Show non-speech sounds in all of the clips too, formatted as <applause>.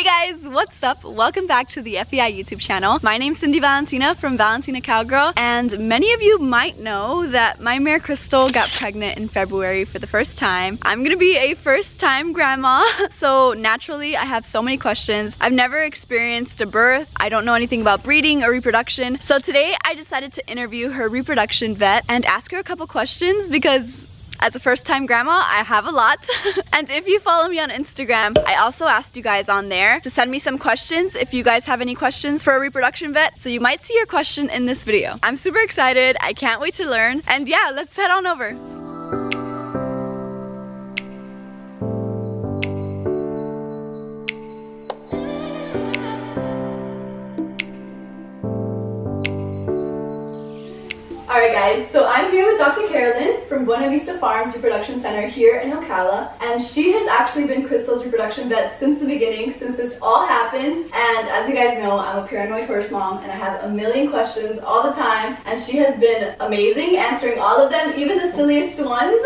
Hey guys, what's up? Welcome back to the FEI YouTube channel. My name's Cindy Valentina from Valentina Cowgirl and many of you might know that my mare Crystal got pregnant in February for the first time. I'm gonna be a first time grandma <laughs> so naturally I have so many questions. I've never experienced a birth. I don't know anything about breeding or reproduction. So today I decided to interview her reproduction vet and ask her a couple questions because as a first time grandma, I have a lot. <laughs> and if you follow me on Instagram, I also asked you guys on there to send me some questions if you guys have any questions for a reproduction vet. So you might see your question in this video. I'm super excited. I can't wait to learn. And yeah, let's head on over. Alright guys, so I'm here with Dr. Carolin from Buena Vista Farms Reproduction Center here in Ocala and she has actually been Crystal's reproduction vet since the beginning, since this all happened and as you guys know, I'm a paranoid horse mom and I have a million questions all the time and she has been amazing answering all of them, even the silliest ones.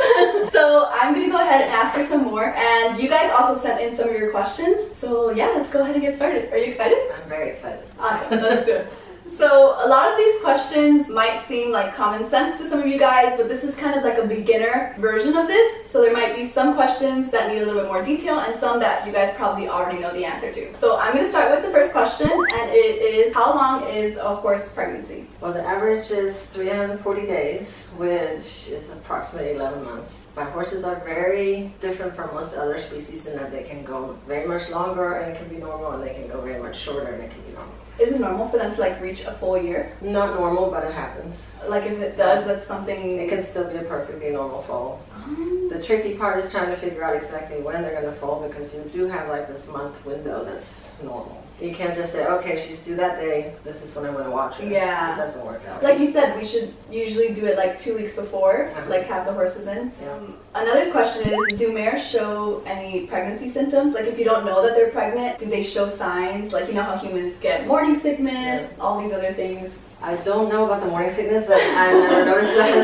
<laughs> so I'm gonna go ahead and ask her some more and you guys also sent in some of your questions so yeah, let's go ahead and get started. Are you excited? I'm very excited. Awesome, let's do it. <laughs> So a lot of these questions might seem like common sense to some of you guys, but this is kind of like a beginner version of this. So there might be some questions that need a little bit more detail and some that you guys probably already know the answer to. So I'm going to start with the first question and it is how long is a horse pregnancy? Well, the average is 340 days, which is approximately 11 months. But horses are very different from most other species in that they can go very much longer and it can be normal and they can go very much shorter and it can be normal. Is it normal for them to like reach a full year? Not normal, but it happens. Like if it does, that's something... It can still be a perfectly normal foal. Um... The tricky part is trying to figure out exactly when they're going to foal because you do have like this month window that's normal. You can't just say, okay, she's due that day. This is when I'm going to watch her. Yeah. It doesn't work out. Like you said, we should usually do it like two weeks before, uh -huh. like have the horses in. Yeah. Um, another question is, do mares show any pregnancy symptoms? Like if you don't know that they're pregnant, do they show signs? Like you know how humans get morning sickness, yeah. all these other things. I don't know about the morning sickness. I've never <laughs> noticed that.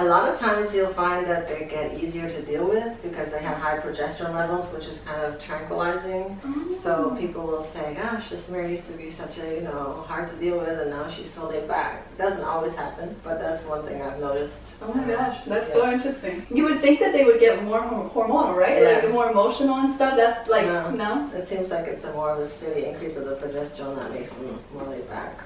A lot of times you'll find that they get easier to deal with because they have high progesterone levels, which is kind of tranquilizing. Oh. So mm. people will say, gosh, this mare used to be such a, you know, hard to deal with and now she's so laid back. It doesn't always happen, but that's one thing I've noticed. Oh my um, gosh, that's yeah. so interesting. You would think that they would get more hormonal, right? Yeah. Like more emotional and stuff. That's like, no. no? It seems like it's a more of a steady increase of the progesterone that makes them more laid back.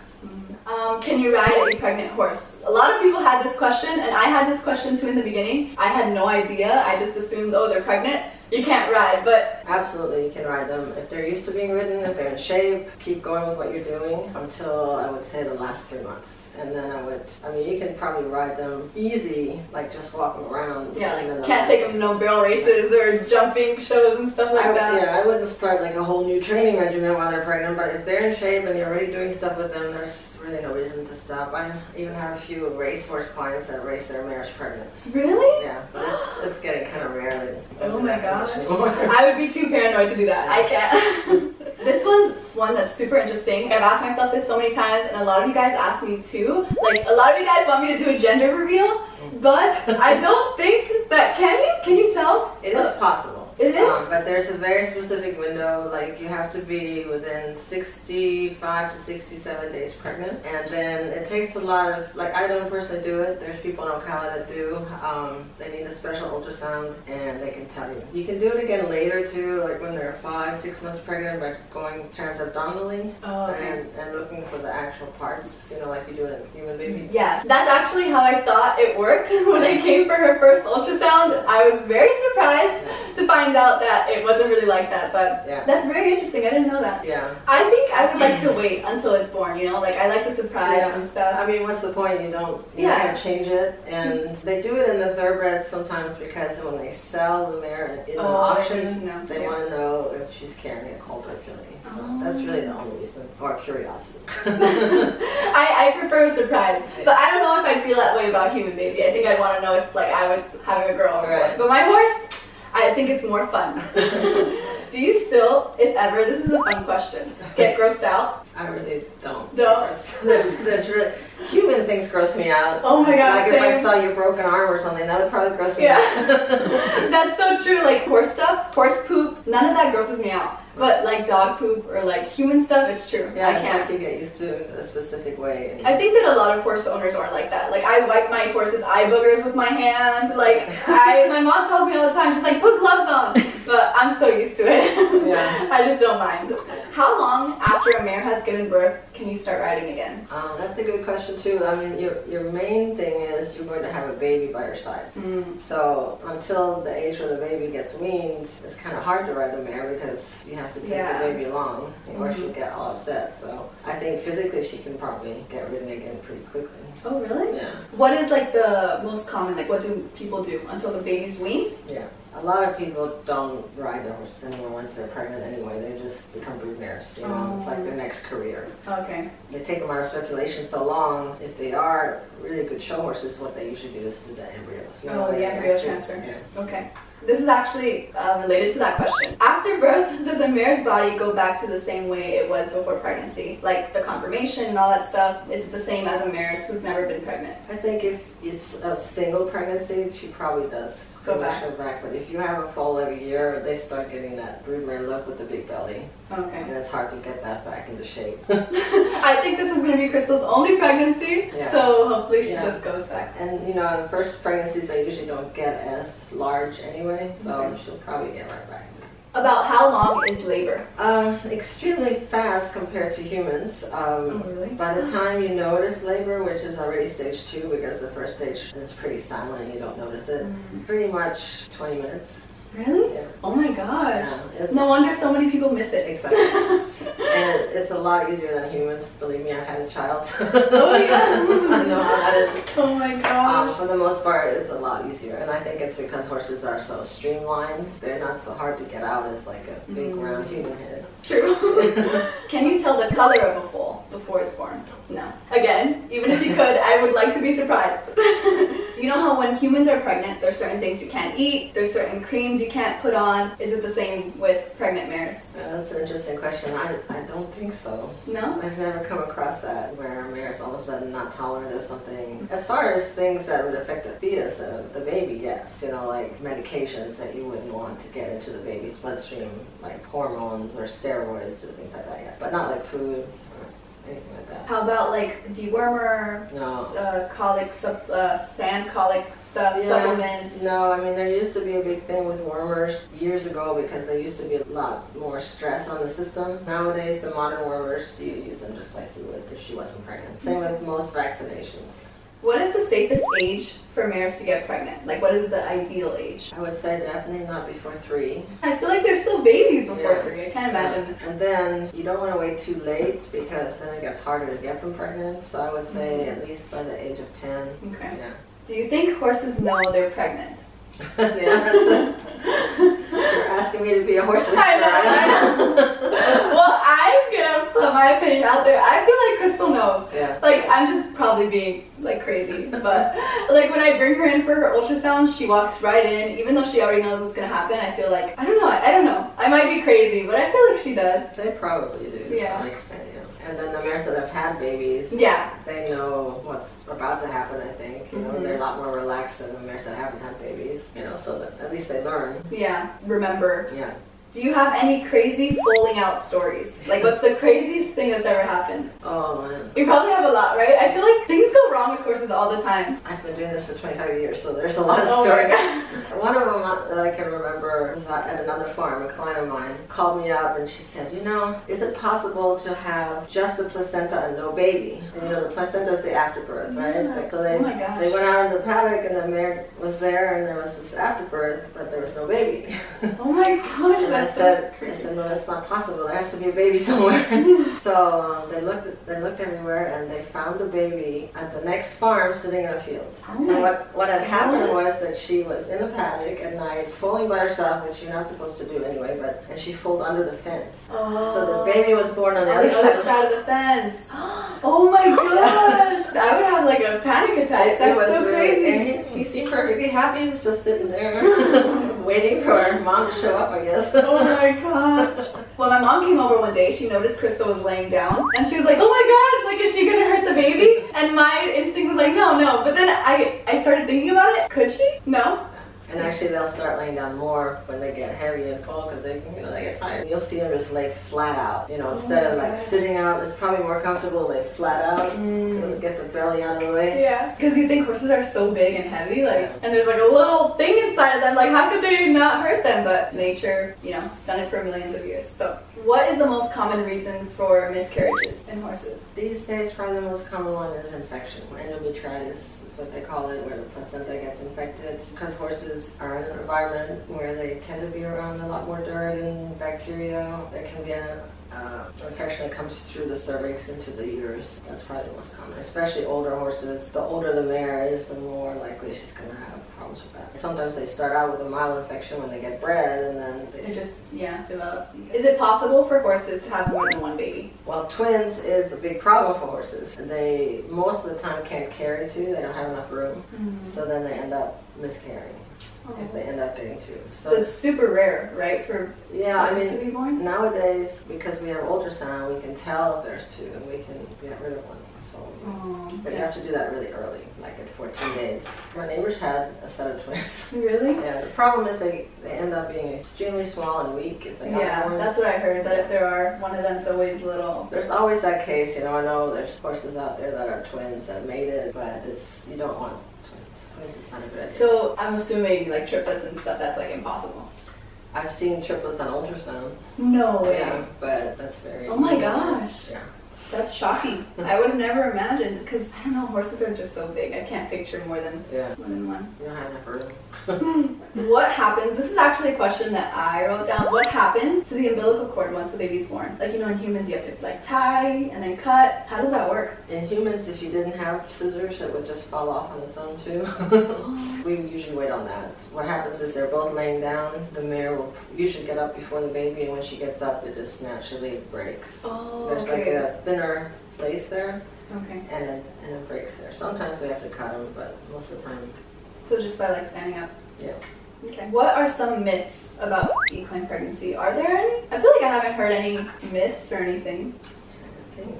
Um, can you ride a pregnant horse? A lot of people had this question, and I had this question too in the beginning. I had no idea. I just assumed, oh, they're pregnant. You can't ride, but... Absolutely, you can ride them. If they're used to being ridden, if they're in shape, keep going with what you're doing until, I would say, the last three months and then I would, I mean, you can probably ride them easy, like just walking around. Yeah, like can't take them no barrel races or jumping shows and stuff like I, that. Yeah, I wouldn't start like a whole new training regimen while they're pregnant, but if they're in shape and you're already doing stuff with them, there's really no reason to stop. I even have a few racehorse clients that race their mares pregnant. Really? Yeah, but it's, it's getting kind of rare. Oh my gosh. I would be too paranoid to do that. I can't. <laughs> this one's one that's super interesting. I've asked myself this so many times, and a lot of you guys ask me too. Like, a lot of you guys want me to do a gender reveal, but I don't think that, can you? Can you tell? It is possible. It is? Um, but there's a very specific window, like you have to be within 65 to 67 days pregnant. And then it takes a lot of, like I don't personally do it, there's people in Ocala that do. Um, they need a special ultrasound and they can tell you. You can do it again later too, like when they're five, six months pregnant by going transabdominally oh, okay. and, and looking for the actual parts, you know, like you do in a human baby. Yeah, that's actually how I thought it worked <laughs> when I came for her first ultrasound. I was very surprised to find find out that it wasn't really like that, but yeah. that's very interesting. I didn't know that. Yeah. I think I would like to mm-hmm. wait until it's born, you know? Like, I like the surprise yeah. and stuff. I mean, what's the point? You don't, you yeah. can't change it. And they do it in the thoroughbreds sometimes because when they sell the mare in oh, the auction, they yeah. want to know if she's carrying a colt or filly. So oh. that's really the only reason, or curiosity. <laughs> I, I prefer a surprise, but I don't know if I'd feel that way about human baby. I think I'd want to know if like I was having a girl or right. But my horse, I think it's more fun. <laughs> Do you still, if ever, this is a fun question, get grossed out? I really don't. Don't? There's, there's really human things gross me out. Oh my god, Like if I saw your broken arm or something, that would probably gross me Yeah. out. <laughs> <laughs> That's so true. Like horse stuff, horse poop, none of that grosses me out. But like dog poop or like human stuff, it's true. yeah, I can't. like you get used to a specific way. I think that a lot of horse owners aren't like that. Like I wipe my horse's eye boogers with my hand. Like I, <laughs> my mom tells me all the time, she's like, put gloves on. But I'm so used to it. Yeah. <laughs> I just don't mind. How long after a mare has given birth can you start riding again? Uh, that's a good question too. I mean, your your main thing is you're going to have a baby by your side. Mm. So until the age where the baby gets weaned, it's kind of hard to ride the mare because you have to take Yeah. the baby along, or Mhm. she'll get all upset. So I think physically she can probably get ridden again pretty quickly. Oh really? Yeah, What is like the most common? Like what do people do until the baby's weaned? yeah. A lot of people don't ride their horses anymore once they're pregnant anyway. They just become brood mares. You know, it's like their next career. Okay. They take them out of circulation so long. If they are really good show horses, what they usually do is do the embryos. You Oh, the embryo actually- transfer. Yeah. Okay. This is actually uh, related to that question. After birth, <laughs> does a mare's body go back to the same way it was before pregnancy? Like the conformation and all that stuff, is it the same as a mare's who's never been pregnant? I think if it's a single pregnancy, she probably does Go pretty much back. Go back. But if you have a foal every year, they start getting that broodmare look with the big belly, Okay. and it's hard to get that back into shape. <laughs> <laughs> I think this is going to be Crystal's only pregnancy, Yeah. so hopefully she Yeah. just goes back. and you know, in first pregnancies, they usually don't get as large anyway, so Okay. she'll probably get right back. About how long is labor? Um, extremely fast compared to humans. Um, Oh, really? By the time you notice labor, which is already stage two, because the first stage is pretty silent, you don't notice it. Pretty much 20 minutes. Really? Yeah. Oh my gosh. Yeah, No wonder so many people miss it. Exactly. <laughs> and it's a lot easier than humans. Believe me, I've had a child. <laughs> Oh, yeah. <laughs> I know how that is. oh my Um, gosh. for the most part, it's a lot easier, and I think it's because horses are so streamlined. They're not so hard to get out as like a big Mm. round human head. True. Can you tell the color of a foal before it's born? No. Again, even if you could, I would like to be surprised. You know how when humans are pregnant, there's certain things you can't eat, there's certain creams you can't put on. Is it the same with pregnant mares? Uh, that's an interesting question. I, I don't think so. No? I've never come across that where a mare is all of a sudden not tolerant of something. As far as things that would affect the fetus, uh, the baby, yes. You know, like medications that you wouldn't want to get into the baby's bloodstream, like hormones or steroids or things like that, yes. But not like food anything like that. How about like dewormer, No. uh, colic, sup- uh, sand colic stuff, Yeah. supplements? No, I mean there used to be a big thing with wormers years ago because there used to be a lot more stress on the system. Nowadays, the modern wormers you use them just like you would if she wasn't pregnant. Same with most vaccinations. What is the safest age for mares to get pregnant? Like, what is the ideal age? I would say definitely not before three. I feel like they're still babies before Yeah. three. I can't imagine. And then you don't want to wait too late because then it gets harder to get them pregnant. So I would say mm-hmm. at least by the age of 10. Okay. Yeah. Do you think horses know they're pregnant? <laughs> yeah. <laughs> You're asking me to be a horse I know, whisperer. <laughs> well, I'm gonna put my opinion out there. I feel like Crystal knows. yeah. Like, I'm just probably being like crazy, but like when I bring her in for her ultrasound, she walks right in, even though she already knows what's gonna happen. I feel like I don't know. I, I don't know. I might be crazy, but I feel like she does. They probably do to Yeah. some extent, yeah. And then the mares that have had babies, Yeah. they know what's about to happen, I think. You know, Mhm. they're a lot more relaxed than the mares that haven't had babies, you know, so that at least they learn. Yeah. Remember. Yeah. Do you have any crazy foaling out stories? Like, what's the craziest thing that's ever happened? Oh, man. You probably have a lot, right? I feel like things go wrong with horses all the time. I've been doing this for 25 years, so there's a lot of Oh stories. God. <laughs> One of them that I can remember was at another farm. A client of mine called me up and she said, "You know, is it possible to have just a placenta and no baby? And you know, the placenta is the afterbirth, right? Yeah. Like, so they Oh my gosh. they went out in the paddock and the mare was there and there was this afterbirth, but there was no baby. Oh my gosh, <laughs> And I said, I said, no, that's not possible. There has to be a baby <laughs> somewhere. <laughs> so um, they looked, they looked everywhere, and they found the baby at the next farm, sitting in a field. Oh And what, what had happened was that she was in a paddock at night, foaling by herself, which you're not supposed to do anyway, but and she foaled under the fence. Oh. So the baby was born on the other the side. side of the fence. <gasps> Oh my <laughs> gosh! I would have like a panic attack. It- That's it was so really, crazy. And he, he seemed perfectly happy. He was just sitting there, waiting for her mom to show up, I guess. <laughs> Oh my gosh. Well, my mom came over one day, she noticed Crystal was laying down and she was like, oh my god, like is she gonna hurt the baby? And my instinct was like, no, no. But then I, I started thinking about it. Could she? No. And actually, they'll start laying down more when they get heavy and full because they, you know, they get tired. You'll see them just lay flat out. You know, instead of like God. sitting up, it's probably more comfortable to lay flat out. Mm. to Get the belly out of the way. Yeah, because you think horses are so big and heavy, like, and there's like a little thing inside of them. Like, how could they not hurt them? But nature, you know, done it for millions of years. So, what is the most common reason for miscarriages in horses? These days, probably the most common one is infection. Endometritis is what they call it, where the placenta gets infected. Because horses are in an environment where they tend to be around a lot more dirt and bacteria, there can be an uh, infection that comes through the cervix into the uterus. That's probably the most common, especially older horses. The older the mare is, the more likely she's going to have problems with that. Sometimes they start out with a mild infection when they get bred, and then they It just, yeah, develops. Is it possible for horses to have more than one baby? Well, twins is a big problem for horses. They most of the time can't carry two. They don't have enough room, so then they end up miscarrying if they end up getting two. So So it's super rare, right, for yeah, I mean to be born? nowadays because we have ultrasound, we can tell if there's two and we can get rid of one. So. Oh, But you have to do that really early, like at 14 days. My neighbors had a set of twins. <laughs> Really? Yeah, the problem is they, they end up being extremely small and weak if they Yeah, that's what I heard, that if there are, one of them's always little. There's always that case, you know. I know there's horses out there that are twins that made it, but it's you don't want twins. Twins is not a. So I'm assuming like triplets and stuff, that's like impossible. I've seen triplets on ultrasound. No way. Yeah, but that's very. Oh my gosh. Yeah. That's shocking. <laughs> I would have never imagined because I don't know, horses are just so big. I can't picture more than Yeah. one. You don't have enough room. What happens? This is actually a question that I wrote down. What happens to the umbilical cord once the baby's born? Like you know, in humans, you have to like tie and then cut. How does that work? In humans, if you didn't have scissors, it would just fall off on its own too. <laughs> <laughs> we usually wait on that. What happens is they're both laying down. The mare will usually get up before the baby, and when she gets up, it just naturally breaks. Oh, There's like a thinner place there, Okay. and it, and it breaks there. Sometimes we have to cut them, but most of the time, So just by like standing up. yeah. Okay. What are some myths about equine pregnancy? Are there any? I feel like I haven't heard any myths or anything. I think.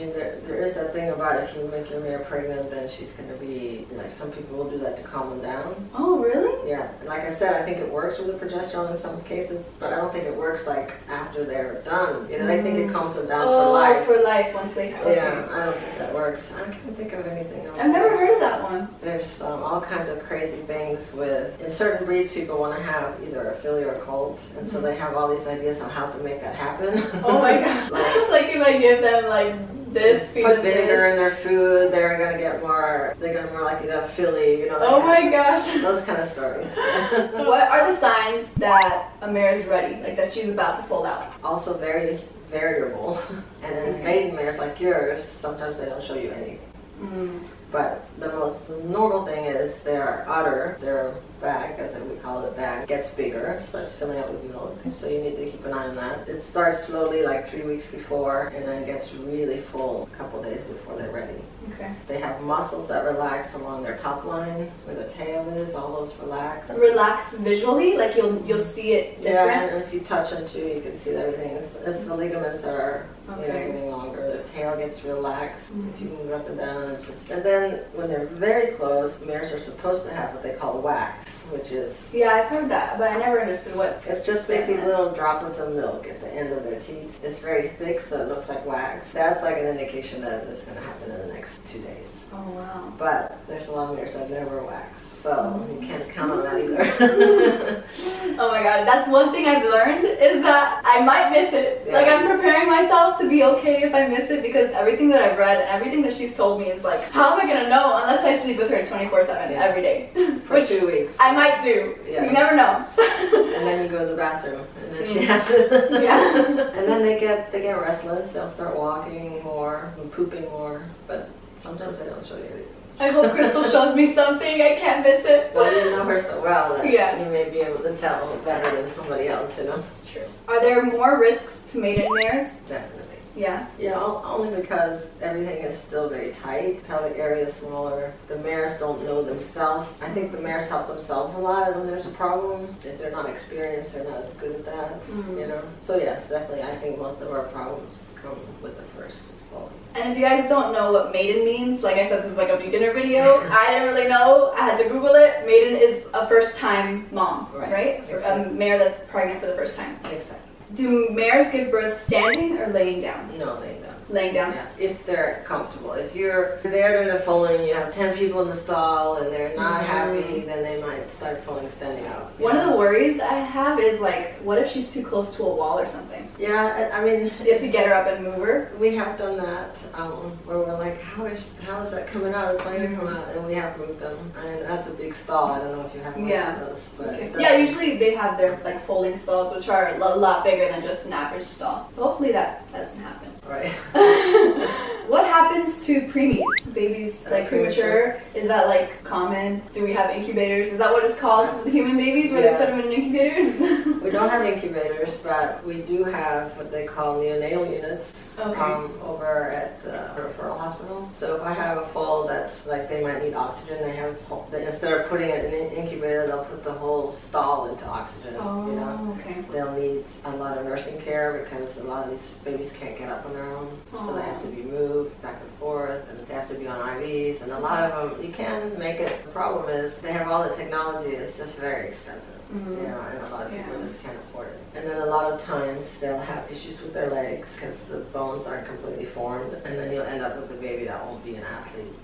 I mean, there, there is that thing about if you make your mare pregnant, then she's going to be, like, some people will do that to calm them down. Oh, really? Yeah, and like I said, I think it works with the progesterone in some cases, but I don't think it works, like, after they're done. You know, they think it calms them down oh, for life. for life once they. have. Yeah, I don't think that works. I can't think of anything else. I've never heard of that one. There's um, all kinds of crazy things with, in certain breeds, people want to have either a filly or a colt, and so they have all these ideas on how to make that happen. Mm-hmm. Oh my <laughs> god. like, <laughs> like if I give them like this, put vinegar in their food, they're gonna get more. They're gonna more likely to have filly. You know. Oh like my gosh. Those kind of stories. <laughs> <laughs> what are the signs that a mare is ready, like that she's about to foal out? also very variable. <laughs> And in Okay. maiden mares like yours, sometimes they don't show you anything. Mm. But the most normal thing is their udder, their bag, as we call it, bag, gets bigger, starts filling up with milk. So you need to keep an eye on that. It starts slowly, like three weeks before, and then gets really full a couple days before they're ready. Okay. They have muscles that relax along their top line, where the tail is, all those relax. Relax visually, like you'll you'll see it Yeah, different. and if you touch them too, you can see that everything. It's, it's the ligaments that are, you know, getting longer. The tail gets relaxed. Mhm. If you move it up and down, it's just. And then when they're very close, mares are supposed to have what they call wax, which is Yeah, I've heard that, but I never understood what. it's just basically little droplets of milk at the end of their teeth. It's very thick, so it looks like wax. That's like an indication that it's going to happen in the next two days. Oh wow. But there's a long lot of mares that never wax, so you can't count on that either. <laughs> <laughs> Oh my god, that's one thing I've learned is that I might miss it. Yeah. Like I'm preparing myself to be okay if I miss it because everything that I've read and everything that she's told me is like, how am I gonna know unless I sleep with her 24/7 Yeah. every day? For <laughs> Which two weeks. I might do. Yeah. You never know. and then you go to the bathroom, and then she Mm. has it. Yeah. and then they get they get restless. They'll start walking more, and pooping more, but sometimes they don't show you. I hope Crystal shows me something. I can't miss it. Well, you know her so well that Yeah. you may be able to tell better than somebody else. You know, True. Are there more risks to maiden mares? definitely. Yeah. Yeah, only because everything is still very tight. Pelvic area is smaller. The mares don't know themselves. I think the mares help themselves a lot when there's a problem. If they're not experienced, they're not as good at that. Mhm. You know. So yes, definitely. I think most of our problems come with the first foal. And if you guys don't know what maiden means, like I said, this is like a beginner video. I didn't really know. I had to Google it. Maiden is a first time mom, Right. right? A Exactly. mare that's pregnant for the first time. Exactly. Do mares give birth standing or laying down? No, don't. Laying down. Yeah, if they're comfortable. If you're there during the foaling, you have 10 people in the stall and they're not Mhm. happy, then they might start foaling standing up. One know? of the worries I have is like, what if she's too close to a wall or something? Yeah, I I mean, Do you have to get her up and move her? we have done that um, where we're like, how is, how is that coming out? It's not going to come out. And we have moved them. And that's a big stall. I don't know if you have one Yeah. of those. But Okay. Yeah, usually they have their like foaling stalls, which are a lot bigger than just an average stall. So hopefully that doesn't happen. Right. <laughs> what happens to preemies? Babies like premature? Is that like common? Do we have incubators? Is that what it's called for human babies where Yeah. they put them in incubators? we don't have incubators, but we do have what they call neonatal units. okay. um, over at the referral hospital. So if I have a foal that's like they might need oxygen, they have they, instead of putting it in an incubator, they'll put the whole stall into oxygen. oh, You know, okay. they'll need a lot of nursing care because a lot of these babies can't get up on their own, so they have to be moved back and forth, and they have to be on IVs. And a lot of them, you can make it. The problem is they have all the technology; it's just very expensive. Mhm. You know, and a lot of people Yeah. just can't afford it. And then a lot of times they'll have issues with their legs because the bones aren't completely formed, and then you'll end up with a baby that won't be an athlete.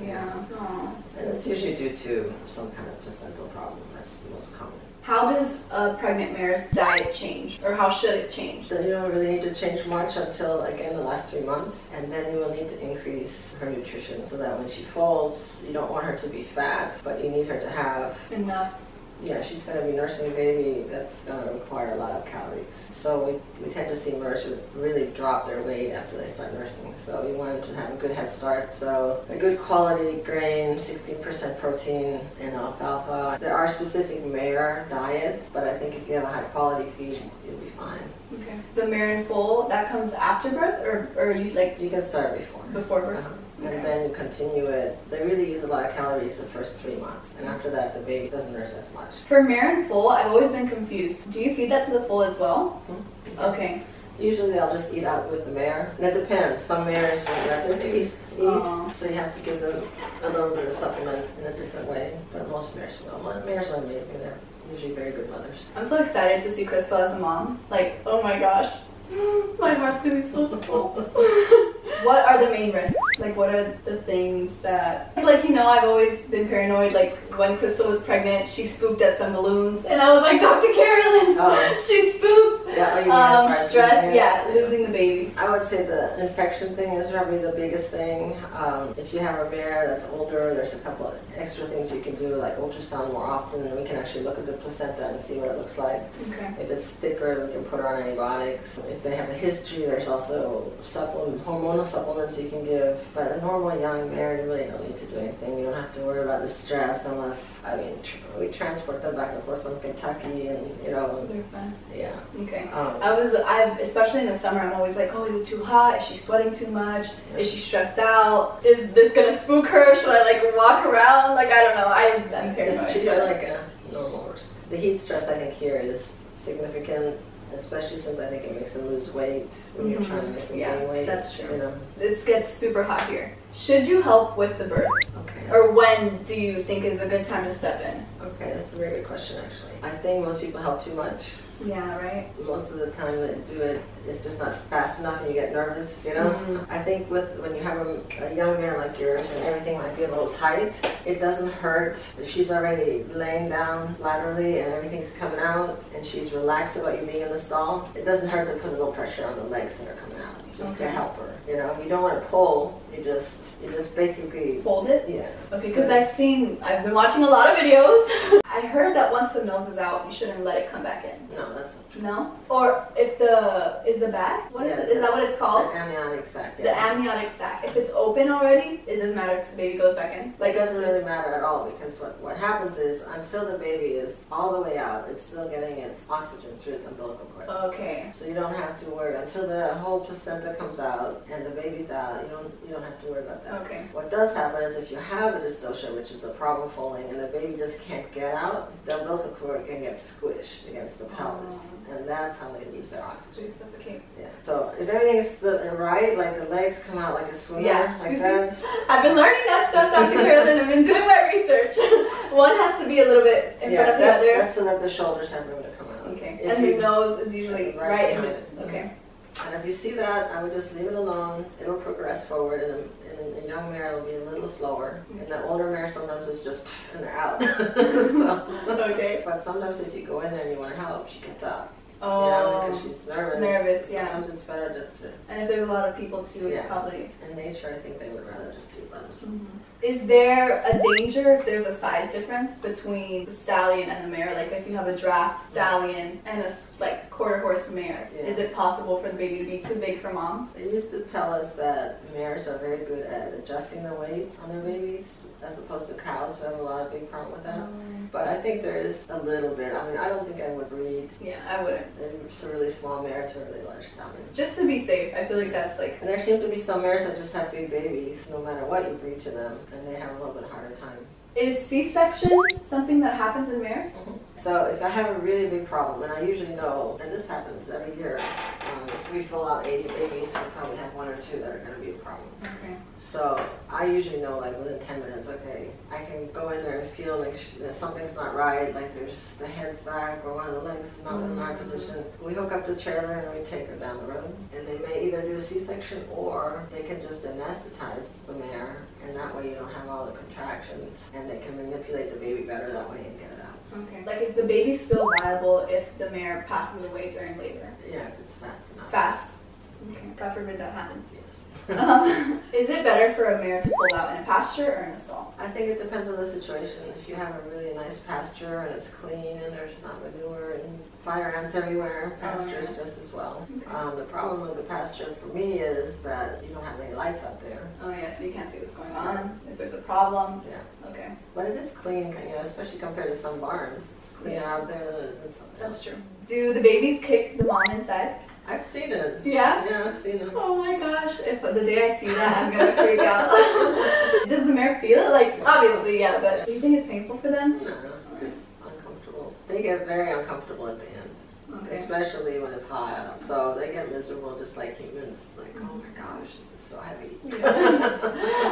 Yeah. Aw. And it's usually due to some kind of placental problem. That's the most common. How does a pregnant mare's diet change, or how should it change? You don't really need to change much until again the last three months, and then you will need to increase her nutrition so that when she foals, you don't want her to be fat, but you need her to have Enough. Yeah, she's going to be nursing a baby that's going to require a lot of calories. So we, we tend to see mothers who really drop their weight after they start nursing. So we want them to have a good head start. So a good quality grain, 16% protein in alfalfa. There are specific mare diets, but I think if you have a high quality feed, you'll be fine. Okay. The mare and foal that comes after birth, or or you like You can start before. before birth? Uh-huh. Okay. And then you continue it. They really use a lot of calories the first three months. And after that, the baby doesn't nurse as much. For mare in foal, I've always been confused. Do you feed that to the foal as well? Hmm? Okay. Usually they'll just eat out with the mare. And it depends. Some mares won't let their babies eat, so you have to give them a little bit of supplement in a different way. But most mares will. Mares are amazing. They're usually very good mothers. I'm so excited to see Crystal as a mom. Like, oh my gosh. <gasps> My heart's gonna be so full. <laughs> what are the main risks? Like, what are the things that, like, you know, I've always been paranoid. Like, when Crystal was pregnant, she spooked at some balloons, and I was like, Dr. Carolin, Oh. <laughs> she spooked. Yeah, oh, you Um, as far as stress, losing yeah, losing the baby. I would say the infection thing is probably the biggest thing. Um, if you have a mare that's older, there's a couple of extra things you can do, like ultrasound more often, and we can actually look at the placenta and see what it looks like. Okay. If it's thicker, we can put her on antibiotics. If they have a history, there's also supplement, hormonal supplements you can give. But a normal young mare, you really don't need to do anything. You don't have to worry about the stress unless, I mean, tr- we transport them back and forth from Kentucky and, you know, They're fine. yeah. Okay. Um, I was, I've, especially in the summer, I'm always like, oh, is it too hot? Is she sweating too much? Is she stressed out? Is this gonna spook her? Should I like walk around? Like, I don't know. I, I'm paranoid. It like a normal horse. The heat stress, I think, here is significant, especially since I think it makes them lose weight when you're Mhm. trying to make them Yeah, gain weight. that's true. You know? It gets super hot here. Should you help with the birth? Okay. Or when do you think is a good time to step in? Okay, that's a very good question, actually. I think most people help too much. Yeah, right? most of the time that do it, it's just not fast enough and you get nervous, you know? Mhm. I think with when you have a, a young mare like yours and everything might be a little tight, it doesn't hurt. If she's already laying down laterally and everything's coming out and she's relaxed about you being in the stall, it doesn't hurt to put a little pressure on the legs that are coming out, just to Okay. help her. You know, you don't want to pull, you just, you just basically, Hold it? yeah. Okay, because I've seen, I've been watching a lot of videos. <laughs> I heard that once the nose is out, you shouldn't let it come back in. No, that's. No? Or if the, is the bag? What is Yeah, it? Is that what it's called? The amniotic sac, The amniotic sac. If it's open already, it doesn't matter if the baby goes back in. Like, it doesn't really matter at all because what, what happens is until the baby is all the way out, it's still getting its oxygen through its umbilical cord. Okay. So you don't have to worry until the whole placenta comes out and the baby's out. You don't you don't have to worry about that. Okay. What does happen is if you have a dystocia, which is a problem foaling, and the baby just can't get out, the umbilical cord can get squished against the pelvis, oh. And that's how they lose their oxygen. They suffocate. Yeah. So if everything's the, uh, right, like the legs come out like a swimmer, Yeah. like <laughs> that. I've been learning that stuff, Dr. Carolin. I've been doing my research. <laughs> One has to be a little bit in yeah, front of the other. that's so that the shoulders have room to come out. Okay. If and you- the nose is usually Right right, in it. Okay. And if you see that, I would just leave it alone. It'll progress forward, and in a young mare, it'll be a little slower. Mm-hmm. And the older mare, sometimes it's just and they're out. <laughs> so, Okay. but sometimes if you go in there and you want to help, she gets up. Oh. you know, because she's nervous. nervous, yeah. Sometimes it's better just to. and if there's a lot of people too, it's probably. In nature, I think they would rather just do bumps. Mm-hmm. Is there a danger if there's a size difference between the stallion and the mare? Like if you have a draft stallion and a like quarter horse mare, Yeah. is it possible for the baby to be too big for mom? They used to tell us that mares are very good at adjusting the weight on their babies, as opposed to cows who have a lot of big problem with that. Um, But I think there is a little bit. I mean, I don't think I would breed yeah, I wouldn't. It's a really small mare to a really large stallion. Just to be safe, I feel like that's like And there seem to be some mares that just have big babies, no matter what you breed to them, and they have a little bit harder time. Is C-section something that happens in mares? So if I have a really big problem, and I usually know, and this happens every year, um, if we foal out 80 babies, I probably have one or two that are going to be a problem. Okay. So I usually know, like within 10 minutes, okay, I can go in there and feel like sh- that something's not right, like there's the head's back or one of the legs is not in the right position. We hook up the trailer and we take her down the road, and they may either do a C-section or they can just anesthetize the mare, and that way you don't have all the contractions, and they can manipulate the baby better that way and get it out. Okay. Like is the baby still viable if the mare passes away during labor? Yeah, if it's fast enough. Fast. Okay. God forbid that happens. Yes. <laughs> Um, is it better for a mare to foal out in a pasture or in a stall? I think it depends on the situation. If you have a really nice pasture and it's clean and there's not manure and fire ants everywhere, pasture is just as well. Okay. Um, the problem with the pasture for me is that you don't have any lights out there. Oh yeah, so you can't see what's going on. If there's a problem. Yeah. Okay. But it is clean, you know, especially compared to some barns. It's cleaner Yeah. out there than it is in some. That's true. Do the babies kick the mom inside? I've seen it. Yeah? Yeah, I've seen them. Oh my gosh. If the day I see that, I'm gonna freak out. <laughs> Does the mare feel it? Like, obviously, yeah, but do you think it's painful for them? No, it's just uncomfortable. They get very uncomfortable at the end. Okay. Especially when it's hot out. So they get miserable just like humans. Like, oh my gosh, this is so heavy. <laughs>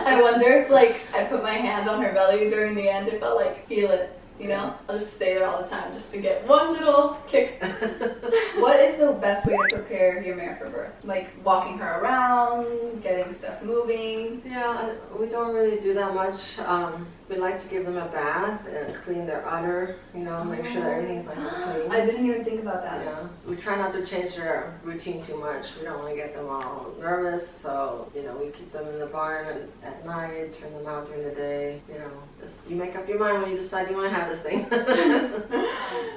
I wonder if, like, I put my hand on her belly during the end, if I'll, like, feel it. You know? I'll just stay there all the time just to get one little kick. <laughs> What is the best way to prepare your mare for birth? Like walking her around, getting stuff moving. yeah, we don't really do that much. Um, we like to give them a bath and clean their udder, you know, make sure that everything's nice and clean. <gasps> I didn't even think about that. Yeah, we try not to change their routine too much. We don't want to get them all nervous, so you know we keep them in the barn at night, turn them out during the day. You know, just you make up your mind when you decide you want to have this thing. <laughs>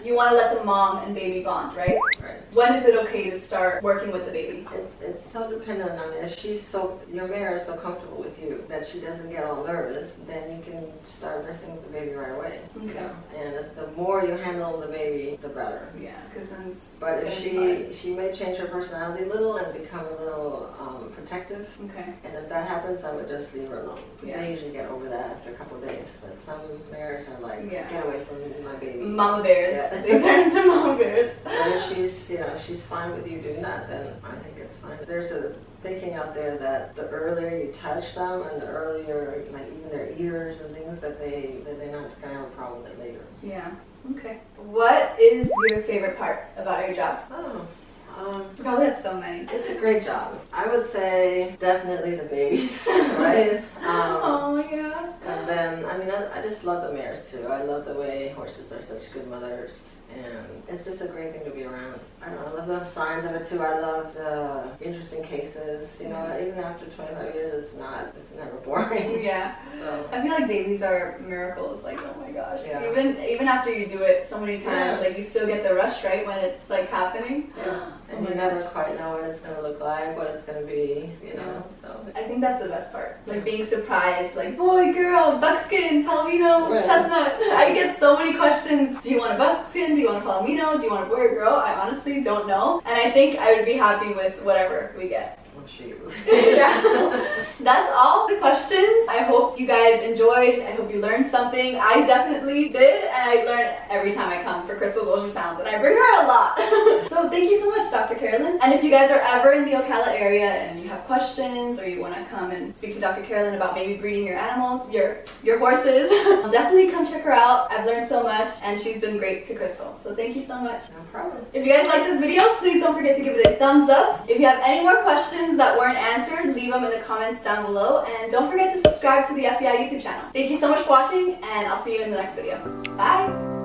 You want to let the mom and baby bond, right? right. When is it okay to start working with the baby? It's it's so dependent on if she's so your mare is so comfortable with you that she doesn't get all nervous, then you can start nursing with the baby right away. you Okay. know. And it's, the more you handle the baby, the better. Yeah, because then But if she hard. she may change her personality a little and become a little um, protective, Okay. and if that happens, I would just leave her alone. Yeah. They usually get over that after a couple of days, but some mares are like, Yeah. get away from my baby. Mama bears. Yeah. <laughs> They turn into mama bears. And if she's, you know, she's fine with you doing that, then I think it's fine. There's a thinking out there that the earlier you touch them and the earlier, like even their ears and things, that they that they're not gonna have a problem with it later. Yeah. Okay. What is your favorite part about your job? Oh, um, You probably have so many. it's a great job. I would say definitely the babies, <laughs> right? Um, <laughs> oh yeah. And then, I mean, I, I just love the mares too. I love the way horses are such good mothers. And it's just a great thing to be around. I don't know, I love the signs of it too. I love the interesting cases. You know, even after 25 years, it's not, it's never <laughs> boring. Yeah. So, I feel like babies are miracles. Like, oh my gosh. Yeah. Even even after you do it so many times, Yeah. like you still get the rush, right? When it's like happening. yeah. <gasps> Oh And my you never gosh. quite know what it's going to look like, what it's going to be, you know. So, I think that's the best part. Like being surprised, like boy, girl, buckskin, palomino, Right. chestnut. I get so many questions. Do you want a buckskin? Do you want to palomino? Do you want a boy or girl? I honestly don't know. And I think I would be happy with whatever we get. You yeah. That's all the questions. I hope you guys enjoyed. I hope you learned something. I definitely did, and I learn every time I come for Crystal's ultrasounds, and I bring her a lot. <laughs> so thank you so much, Dr. Carolin. And if you guys are ever in the Ocala area and you have questions or you want to come and speak to Dr. Carolin about maybe breeding your animals, your your horses, I'll <laughs> definitely come check her out. I've learned so much, and she's been great to Crystal. So thank you so much. No problem. If you guys like this video, please don't forget to give it a thumbs up. If you have any more questions that weren't answered, leave them in the comments down below. And don't forget to subscribe to the FEI YouTube channel. Thank you so much for watching, and I'll see you in the next video. Bye!